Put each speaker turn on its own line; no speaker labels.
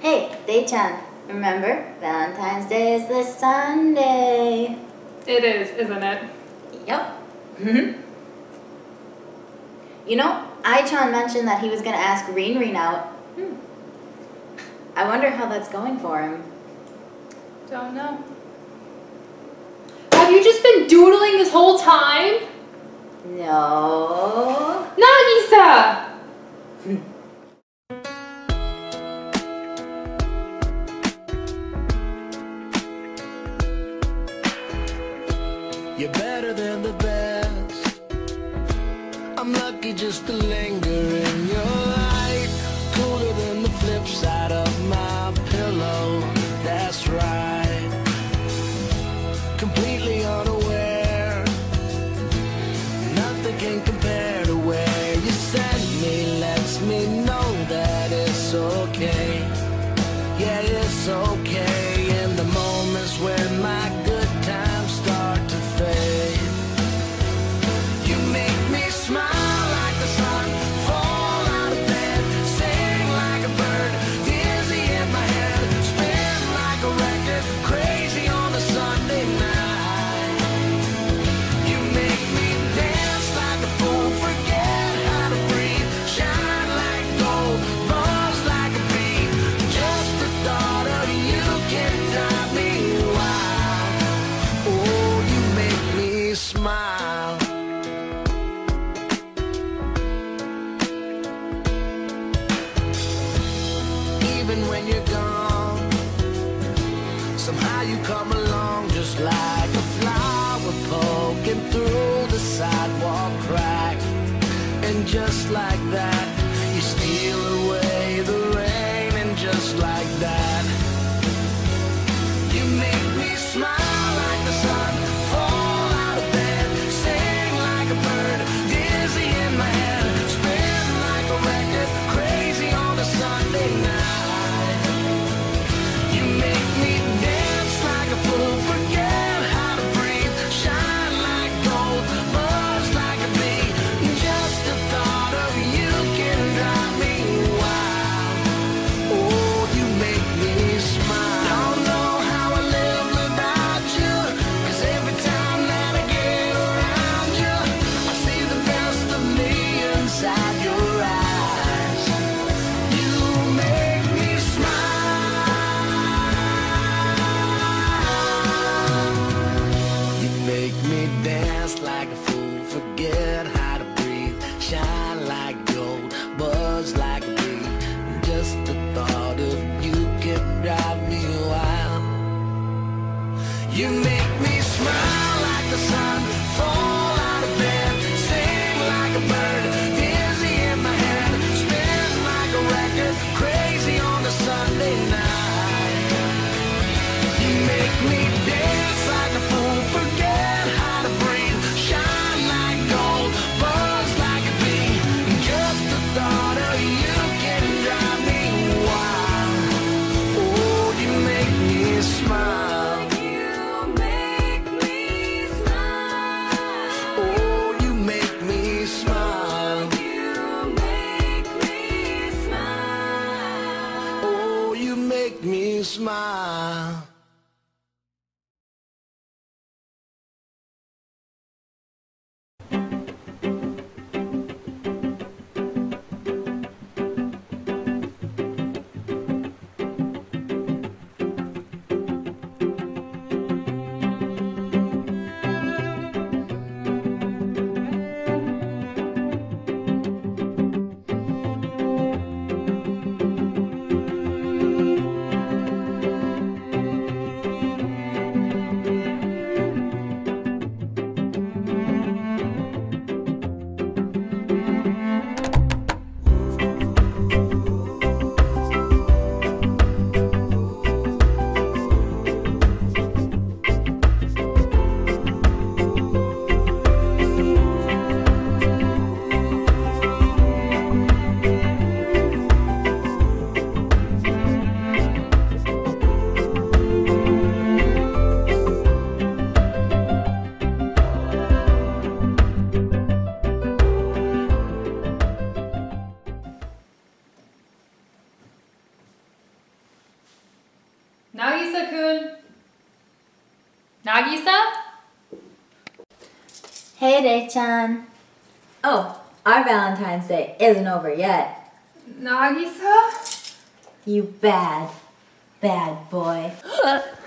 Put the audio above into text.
Hey, Rei-chan, remember? Valentine's Day is this Sunday.
It is, isn't it?
Yep. Mhm. you know, Ai-chan mentioned that he was going to ask Rin Rin out. Hmm. I wonder how that's going for him.
Don't know. Have you just been doodling this whole time?
No.
Nagisa!
You're better than the best. I'm lucky just to linger somehow you come along just like a flower poking through the sidewalk crack. And just like that, you steal away the rain, and just like that, you make me smile take me
Nagisa-kun. Nagisa?
Hey, Rei-chan. Oh, our Valentine's Day isn't over yet.
Nagisa?
You bad, bad boy.